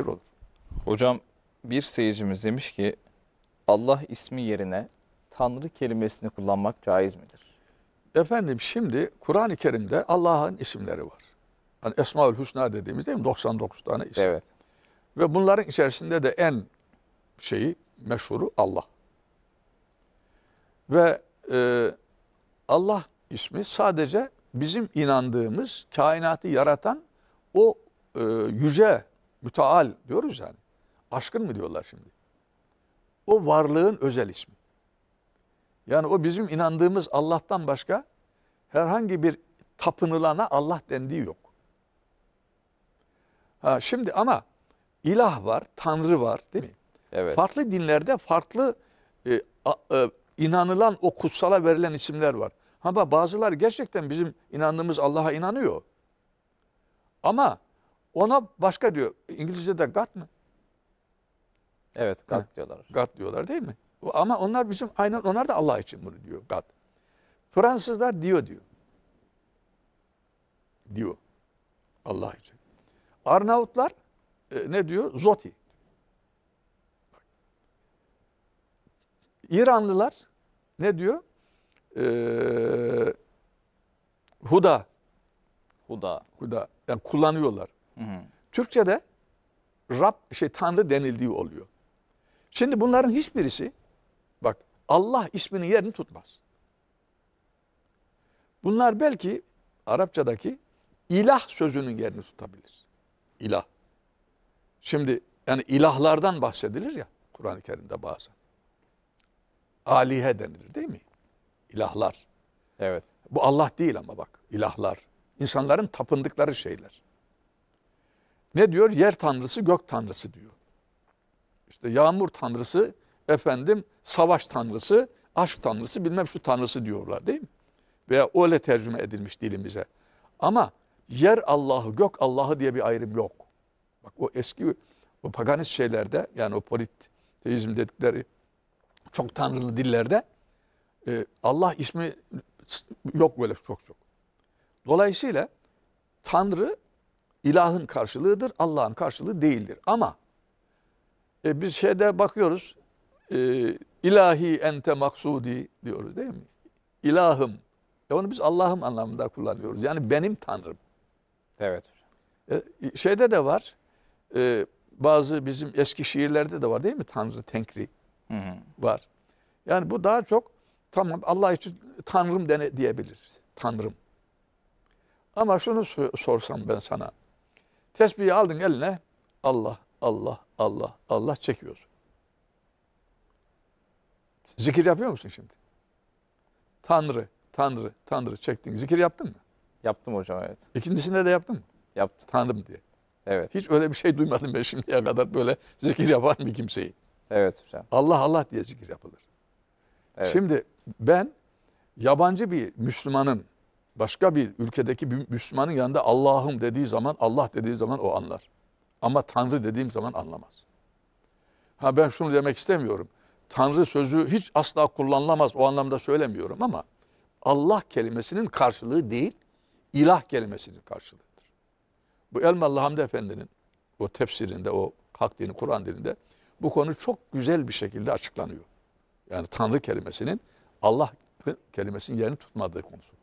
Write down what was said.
Bir olur. Hocam bir seyircimiz demiş ki Allah ismi yerine Tanrı kelimesini kullanmak caiz midir? Efendim şimdi Kur'an-ı Kerim'de Allah'ın isimleri var. Hani Esmaül Hüsna dediğimiz değil mi? 99 tane isim. Evet. Ve bunların içerisinde de en şeyi meşhuru Allah. Ve e, Allah ismi sadece bizim inandığımız kainatı yaratan o e, yüce, müteal diyoruz yani. Aşkın mı diyorlar şimdi? O varlığın özel ismi. Yani o bizim inandığımız Allah'tan başka herhangi bir tapınılana Allah dendiği yok. Ha, şimdi ama ilah var, tanrı var değil mi? Evet. Farklı dinlerde farklı e, a- e, inanılan o kutsala verilen isimler var. Ama bazılar gerçekten bizim inandığımız Allah'a inanıyor. Ama ona başka diyor. İngilizce'de God mı? Evet. God Ha. diyorlar. God diyorlar değil mi? Ama onlar bizim aynen onlar da Allah için bunu diyor God. Fransızlar diyor diyor. Diyor. Allah için. Arnavutlar e, ne diyor? Zoti. İranlılar ne diyor? Ee, huda. Huda. Huda. Yani kullanıyorlar. Hı. Türkçe'de Rab şey Tanrı denildiği oluyor. Şimdi bunların hiçbirisi bak Allah isminin yerini tutmaz. Bunlar belki Arapçadaki ilah sözünün yerini tutabilir. İlah. Şimdi yani ilahlardan bahsedilir ya Kur'an-ı Kerim'de bazen. Alihe denilir değil mi? İlahlar. Evet. Bu Allah değil ama bak ilahlar. İnsanların tapındıkları şeyler. Ne diyor? Yer tanrısı, gök tanrısı diyor. İşte yağmur tanrısı, efendim savaş tanrısı, aşk tanrısı, bilmem şu tanrısı diyorlar değil mi? Veya öyle tercüme edilmiş dilimize. Ama yer Allah'ı, gök Allah'ı diye bir ayrım yok. Bak o eski o paganist şeylerde yani o politeizm dedikleri çok tanrılı dillerde e, Allah ismi yok böyle çok çok. Dolayısıyla Tanrı ilahın karşılığıdır, Allah'ın karşılığı değildir. Ama e, biz şeyde bakıyoruz, e, ilahi ente maksudi diyoruz değil mi? İlahım. E onu biz Allah'ım anlamında kullanıyoruz. Yani benim Tanrım. Evet. E, şeyde de var, e, bazı bizim eski şiirlerde de var değil mi? Tanrı, Tenkri Hı hı. var. Yani bu daha çok tamam Allah için Tanrım dene, diyebiliriz. Tanrım. Ama şunu so- sorsam ben sana. Tesbihi aldın eline Allah, Allah, Allah, Allah çekiyorsun. Zikir yapıyor musun şimdi? Tanrı, Tanrı, Tanrı çektin. Zikir yaptın mı? Yaptım hocam evet. İkincisinde de yaptın mı? Yaptım. Tanrım diye. Evet. Hiç öyle bir şey duymadım ben şimdiye kadar böyle zikir yapan bir kimseyi. Evet hocam. Allah Allah diye zikir yapılır. Evet. Şimdi ben yabancı bir Müslümanın başka bir ülkedeki bir Müslümanın yanında Allah'ım dediği zaman Allah dediği zaman o anlar. Ama Tanrı dediğim zaman anlamaz. Ha ben şunu demek istemiyorum. Tanrı sözü hiç asla kullanılamaz o anlamda söylemiyorum ama Allah kelimesinin karşılığı değil, ilah kelimesinin karşılığıdır. Bu Elmalı Hamdi Efendi'nin o tefsirinde, o hak dini, Kur'an dilinde bu konu çok güzel bir şekilde açıklanıyor. Yani Tanrı kelimesinin Allah kelimesinin yerini tutmadığı konusu.